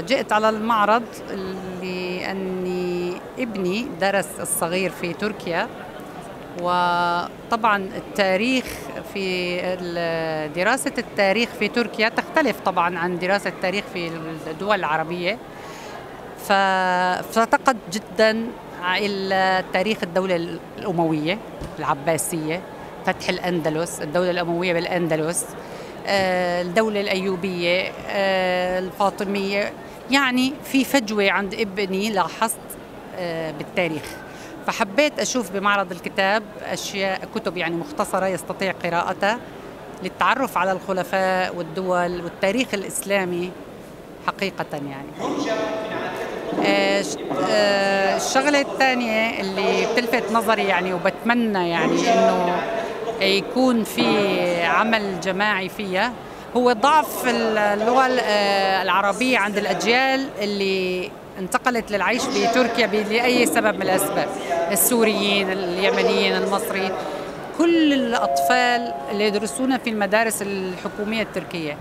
جئت على المعرض لأني ابني درس الصغير في تركيا وطبعا التاريخ في دراسة التاريخ في تركيا تختلف طبعا عن دراسة التاريخ في الدول العربية. فافتقد جدا إلى تاريخ الدولة الأموية العباسية فتح الأندلس الدولة الأموية بالأندلس آه، الدولة الأيوبية آه، الفاطمية. يعني في فجوة عند ابني لاحظت آه، بالتاريخ. فحبيت أشوف بمعرض الكتاب أشياء كتب يعني مختصرة يستطيع قراءتها للتعرف على الخلفاء والدول والتاريخ الإسلامي حقيقة يعني. الشغلة الثانية اللي بتلفت نظري يعني وبتمنى يعني إنه يكون في عمل جماعي فيها هو ضعف اللغة العربية عند الأجيال اللي انتقلت للعيش بتركيا لأي سبب من الأسباب. السوريين اليمنيين المصريين. كل الأطفال اللي يدرسون في المدارس الحكومية التركية.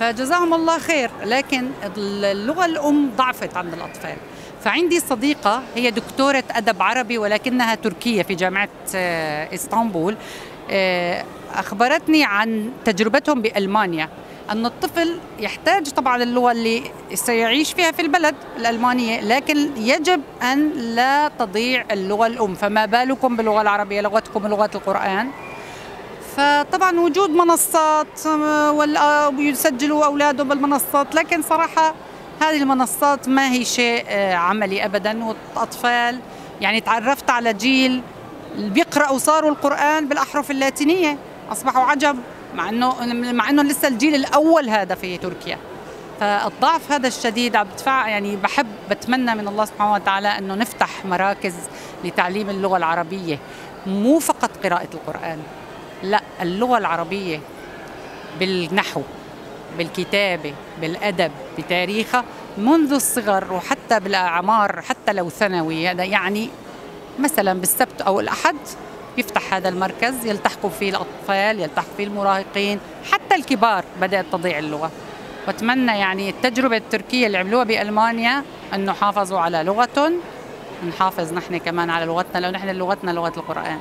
فجزاهم الله خير لكن اللغة الأم ضعفت عند الأطفال. فعندي صديقة هي دكتورة أدب عربي ولكنها تركية في جامعة آه، إسطنبول. آه، أخبرتني عن تجربتهم بألمانيا أن الطفل يحتاج طبعا اللغة اللي سيعيش فيها في البلد الألمانية لكن يجب أن لا تضيع اللغة الأم فما بالكم باللغة العربية لغتكم لغة القرآن؟ فطبعا وجود منصات آه، ويسجلوا أولادهم بالمنصات لكن صراحة هذه المنصات ما هي شيء آه، عملي أبدا والأطفال يعني تعرفت على جيل بيقرأوا صاروا القرآن بالأحرف اللاتينية. أصبحوا عجب مع انه مع إنه لسه الجيل الأول هذا في تركيا. فالضعف هذا الشديد عم بدفع يعني بحب بتمنى من الله سبحانه وتعالى إنه نفتح مراكز لتعليم اللغة العربية. مو فقط قراءة القرآن لا اللغة العربية بالنحو بالكتابة بالأدب بتاريخها منذ الصغر وحتى بالأعمار حتى لو ثانوي. هذا يعني مثلا بالسبت أو الأحد يفتح هذا المركز يلتحقوا فيه الأطفال يلتحقوا فيه المراهقين حتى الكبار بدأت تضيع اللغة. وأتمنى يعني التجربة التركية اللي عملوها بألمانيا أنه حافظوا على لغتهم نحافظ نحن كمان على لغتنا لأنه نحن لغتنا لغة القرآن.